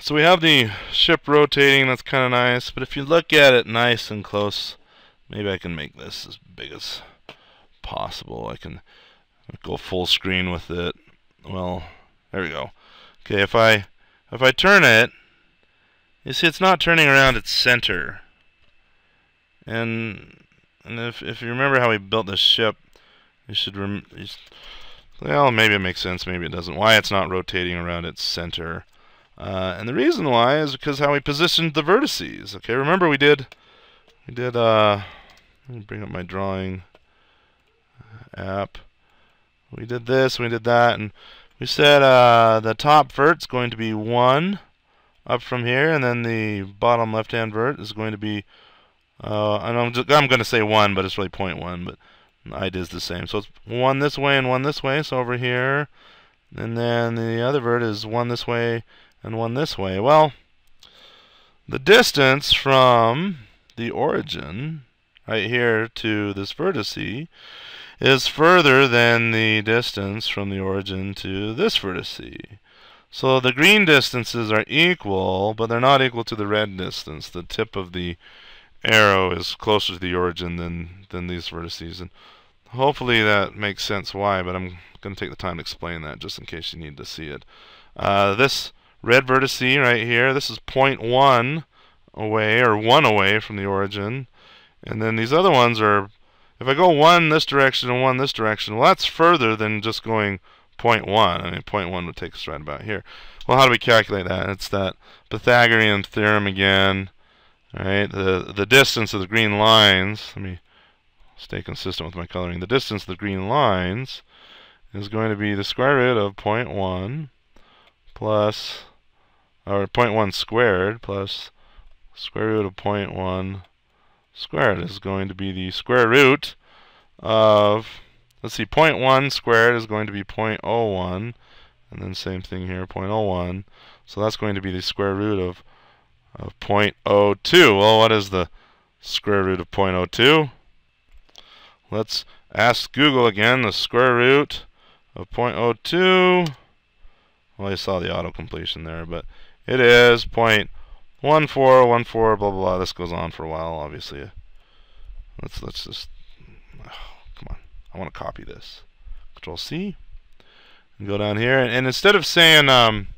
so we have the ship rotating, that's kind of nice, but if you look at it nice and close, maybe I can make this as big as possible. I can go full screen with it. Well, there we go. Okay, if I if I turn it, you see it's not turning around its center. And and if if you remember how we built this ship, you should rem you well, maybe it makes sense, maybe it doesn't. Why it's not rotating around its center. Uh, and the reason why is because how we positioned the vertices. Okay, remember we did, we did, uh, let me bring up my drawing app. We did this, we did that, and we said uh, the top vert's going to be 1 up from here, and then the bottom left-hand vert is going to be, uh, and I'm, just, I'm going to say 1, but it's really 0.1, but the idea is the same. So it's 1 this way and 1 this way, so over here, and then the other vert is 1 this way and 1 this way. Well, the distance from the origin right here to this vertice is further than the distance from the origin to this vertice. So the green distances are equal, but they're not equal to the red distance. The tip of the arrow is closer to the origin than, than these vertices. And hopefully that makes sense why, but I'm going to take the time to explain that just in case you need to see it. Uh, this red vertice right here, this is 0.1 away, or 1 away from the origin. And then these other ones are, if I go 1 this direction and 1 this direction, well that's further than just going 0.1. I mean 0.1 would take us right about here. Well how do we calculate that? It's that Pythagorean theorem again. Right, the the distance of the green lines, let me stay consistent with my coloring. The distance of the green lines is going to be the square root of 0.1 plus, or 0.1 squared plus square root of 0.1 squared is going to be the square root of, let's see, 0.1 squared is going to be 0.01, and then same thing here, 0.01. So that's going to be the square root of, of 0.02. Well, what is the square root of 0.02? Let's ask Google again, the square root of 0.02. Well, I saw the auto completion there, but it is 0.02. One four, one four, blah blah blah. This goes on for a while, obviously. Let's let's just oh, come on. I want to copy this. Control C. And go down here, and, and instead of saying um,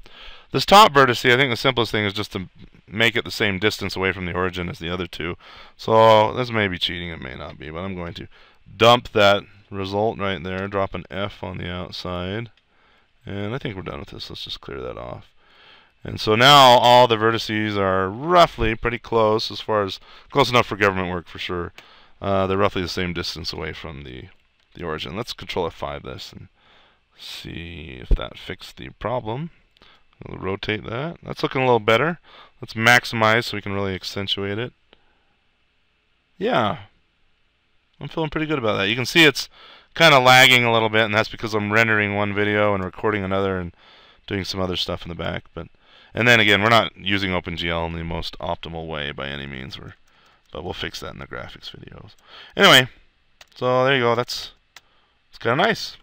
this top vertex, I think the simplest thing is just to make it the same distance away from the origin as the other two. So this may be cheating, it may not be, but I'm going to dump that result right there, drop an F on the outside, and I think we're done with this. Let's just clear that off. And so now all the vertices are roughly pretty close as far as close enough for government work for sure. Uh, they're roughly the same distance away from the, the origin. Let's control F5 this and see if that fixed the problem. We'll rotate that. That's looking a little better. Let's maximize so we can really accentuate it. Yeah. I'm feeling pretty good about that. You can see it's kind of lagging a little bit, and that's because I'm rendering one video and recording another and doing some other stuff in the back. But and then again, we're not using OpenGL in the most optimal way by any means. We're, but we'll fix that in the graphics videos. Anyway, so there you go. That's it's kind of nice.